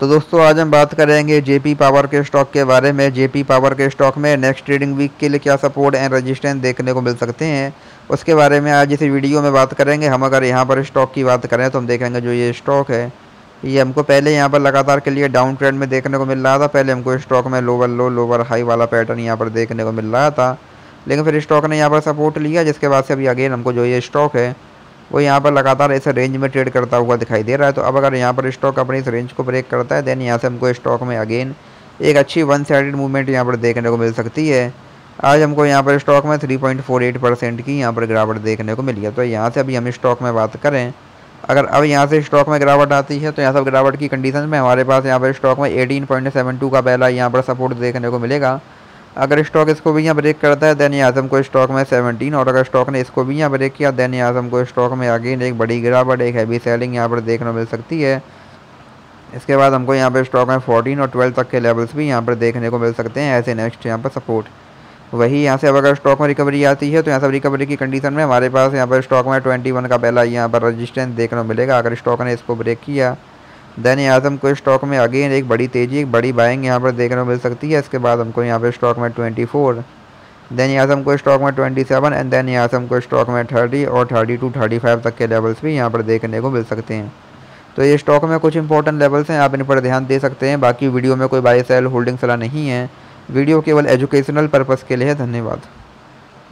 तो दोस्तों, आज हम बात करेंगे जेपी पावर के स्टॉक के बारे में। जेपी पावर के स्टॉक में नेक्स्ट ट्रेडिंग वीक के लिए क्या सपोर्ट एंड रजिस्टेंस देखने को मिल सकते हैं। उसके बारे में आज इस वीडियो में बात करेंगे। हम अगर यहाँ पर स्टॉक की बात करें तो हम देखेंगे जो ये स्टॉक है, ये हमको पहले यहाँ पर लगातार के लिए डाउन ट्रेंड में देखने को मिल रहा था। पहले हमको स्टॉक में लोअर लो लोअर हाई वाला पैटर्न यहाँ पर देखने को मिल रहा था। लेकिन फिर स्टॉक ने यहाँ पर सपोर्ट लिया, जिसके बाद से अभी अगेन हमको जो ये स्टॉक है वो यहाँ पर लगातार इस रेंज में ट्रेड करता हुआ दिखाई दे रहा है। तो अब अगर यहाँ पर स्टॉक अपनी इस रेंज को ब्रेक करता है देन यहाँ से हमको स्टॉक में अगेन एक अच्छी वन साइडेड मूवमेंट यहाँ पर देखने को मिल सकती है। आज हमको यहाँ पर स्टॉक में 3.48 परसेंट की यहाँ पर गिरावट देखने को मिली है। तो यहाँ से अभी हम स्टॉक में बात करें, अगर अब यहाँ से स्टॉक में गिरावट आती है तो यहाँ से गिरावट की कंडीशन में हमारे पास यहाँ पर स्टॉक में 18.72 का पहला यहाँ पर सपोर्ट देखने को मिलेगा। अगर स्टॉक इसको भी यहाँ ब्रेक करता है, देन आज़म को स्टॉक में सेवनटीन और अगर स्टॉक ने इसको भी यहाँ ब्रेक किया, देन आज़म को स्टॉक में अगेन एक बड़ी गिरावट, एक हैवी सेलिंग यहाँ पर देखने मिल सकती है। इसके बाद हमको यहाँ पर स्टॉक में फोर्टीन और ट्वेल्व तक के लेवल्स भी यहाँ पर देखने को मिल सकते हैं ऐसे नेक्स्ट यहाँ पर सपोर्ट वही यहाँ से अब अगर स्टॉक में रिकवरी आती है तो यहाँ से रिकवरी की कंडीशन में हमारे पास यहाँ पर स्टॉक में ट्वेंटी वन का पहला यहाँ पर रजिस्टेंस देखने को मिलेगा। अगर स्टॉक ने इसको ब्रेक किया देन से हमको स्टॉक में अगेन एक बड़ी तेज़ी, एक बड़ी बाइंग यहाँ पर देखने को मिल सकती है। इसके बाद हमको यहाँ पर स्टॉक में ट्वेंटी फोर देन से हमको स्टॉक में ट्वेंटी सेवन एंड देन यहाँ से हमको स्टॉक में थर्टी और थर्टी टू थर्टी फाइव तक के लेवल्स भी यहाँ पर देखने को मिल सकते हैं। तो ये स्टॉक में कुछ इंपॉर्टेंट लेवल्स हैं, आप इन पर ध्यान दे सकते हैं। बाकी वीडियो में कोई बाई सेल होल्डिंग सलाह नहीं है। वीडियो केवल एजुकेशनल पर्पज़ के लिए है। धन्यवाद।